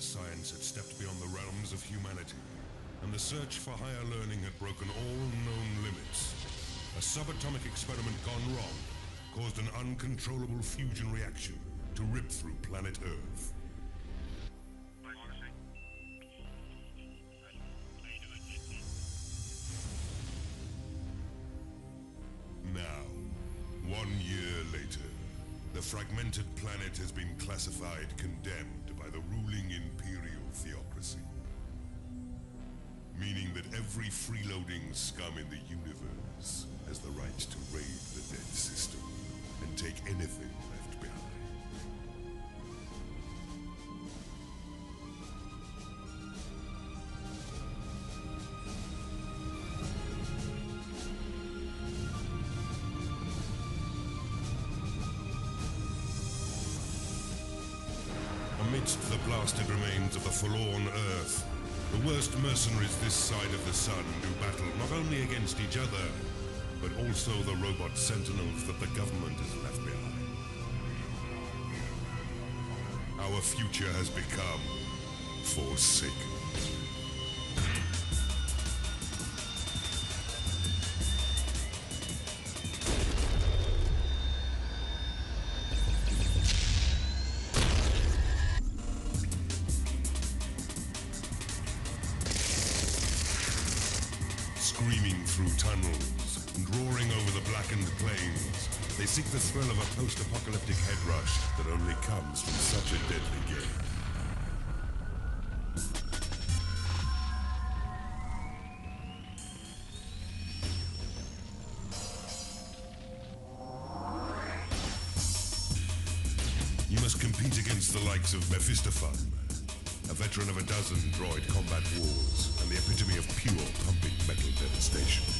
where science had stepped beyond the realms of humanity, and the search for higher learning had broken all known limits. A subatomic experiment gone wrong caused an uncontrollable fusion reaction to rip through planet Earth. Now, one year later, the fragmented planet has been classified condemned ruling imperial theocracy. Meaning that every freeloading scum in the universe has the right to raid the dead system and take anything the mercenaries this side of the sun do battle not only against each other, but also the robot sentinels that the government has left behind. Our future has become forsaken. Screaming through tunnels and roaring over the blackened plains, they seek the thrill of a post-apocalyptic head rush that only comes from such a deadly game. You must compete against the likes of Mephistophan, a veteran of a dozen droid combat wars the epitome of pure pumping metal devastation.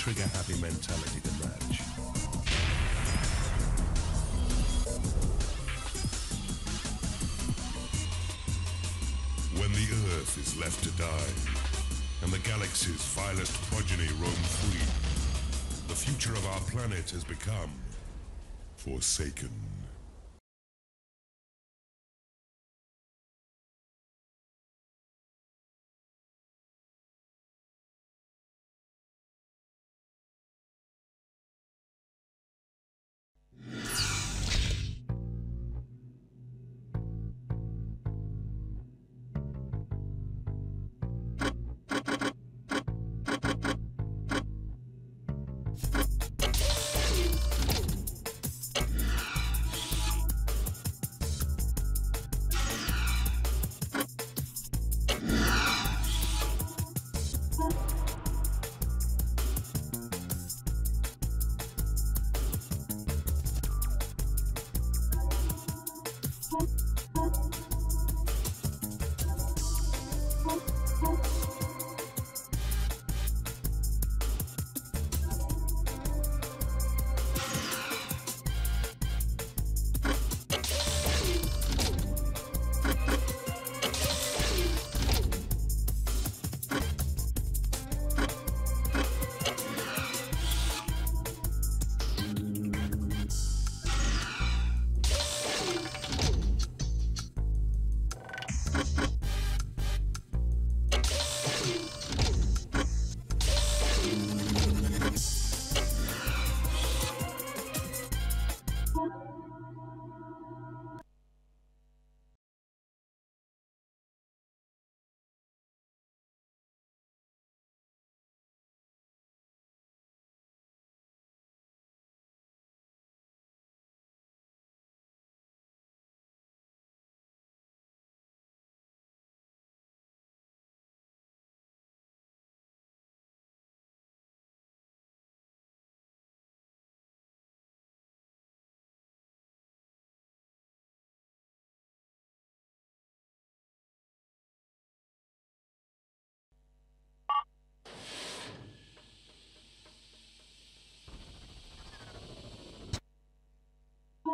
Trigger-happy mentality to match. When the Earth is left to die, and the galaxy's vilest progeny roam free, the future of our planet has become forsaken.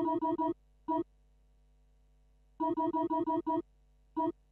Thank you.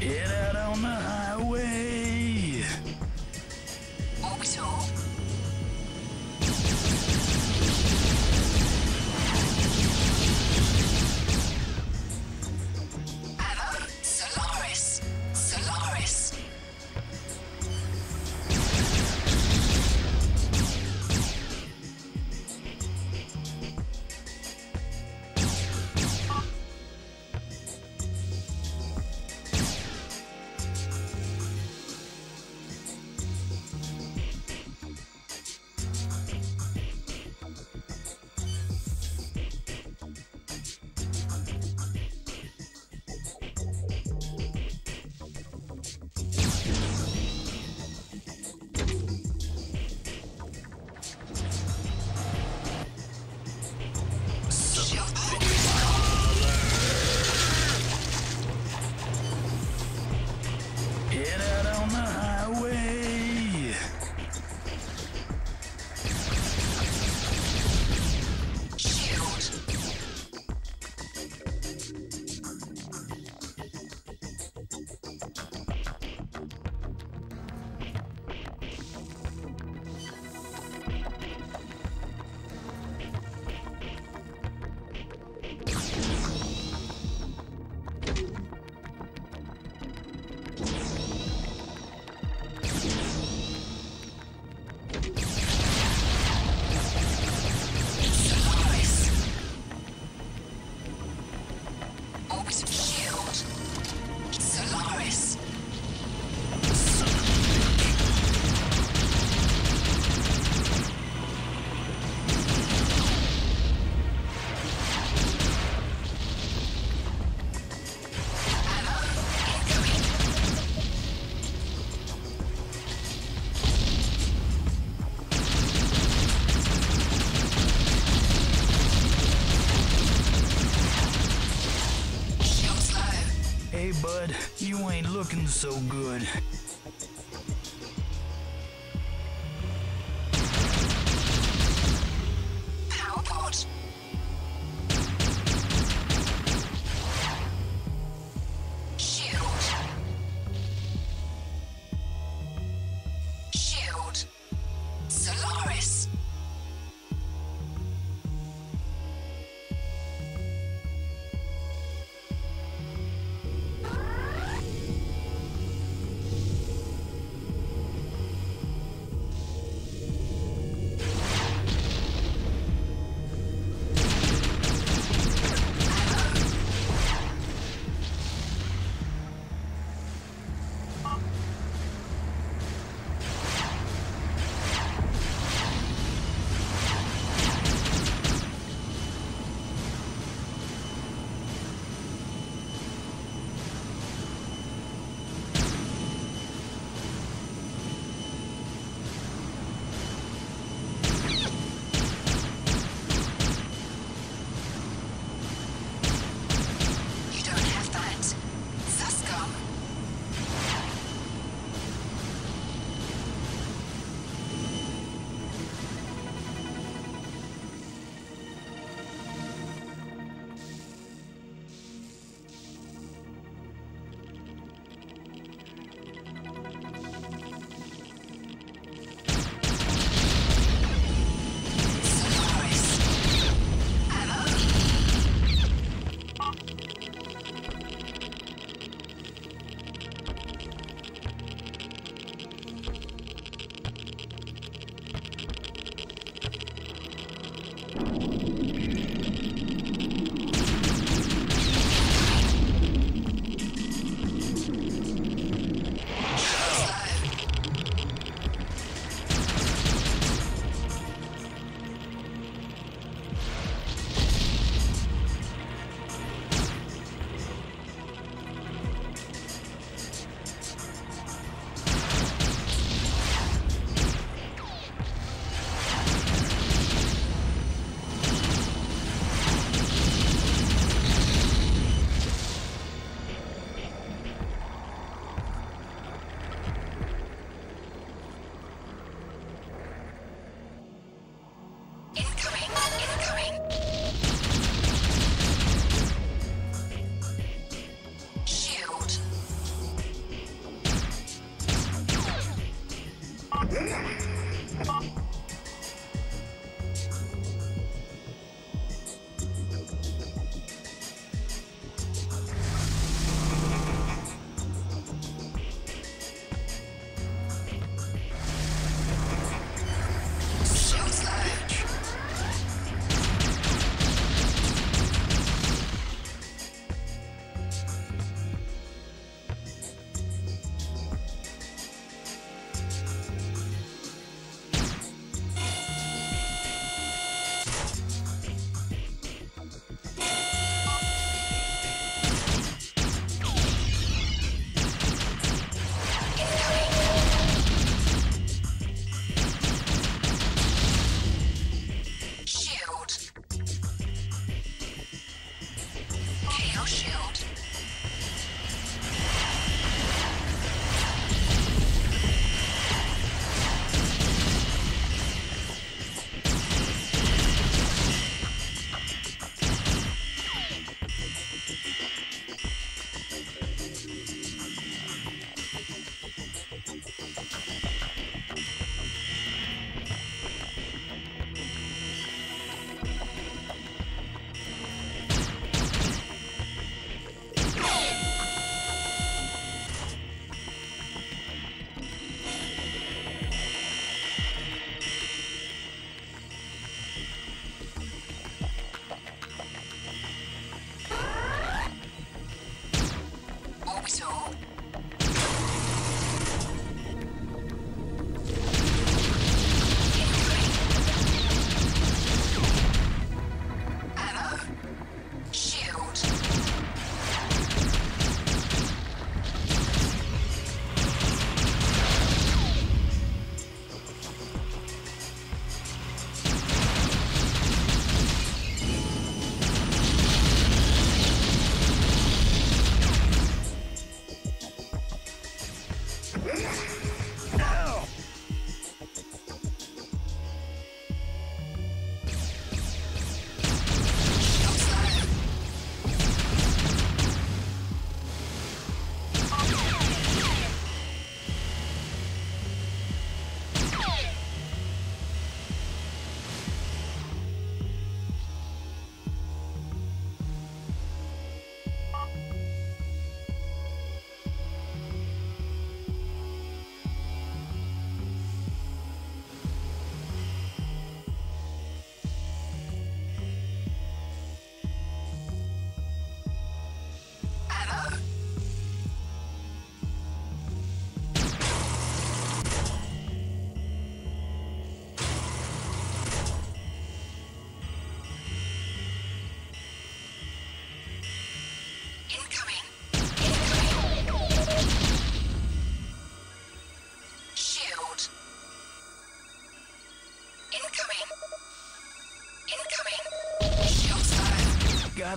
Get out on the you ain't looking so good.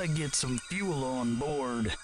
Gotta get some fuel on board.